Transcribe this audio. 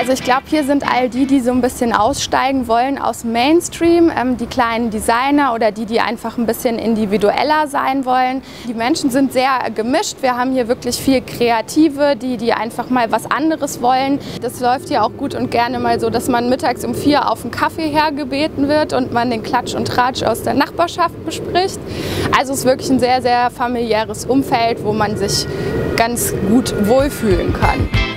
Also ich glaube, hier sind all die, die so ein bisschen aussteigen wollen aus Mainstream, ähm, die kleinen Designer oder die, die einfach ein bisschen individueller sein wollen. Die Menschen sind sehr gemischt. Wir haben hier wirklich viel Kreative, die, die einfach mal was anderes wollen. Das läuft hier auch gut und gerne mal so, dass man mittags um vier auf einen Kaffee hergebeten wird und man den Klatsch und Tratsch aus der Nachbarschaft bespricht. Also es ist wirklich ein sehr, sehr familiäres Umfeld, wo man sich ganz gut wohlfühlen kann.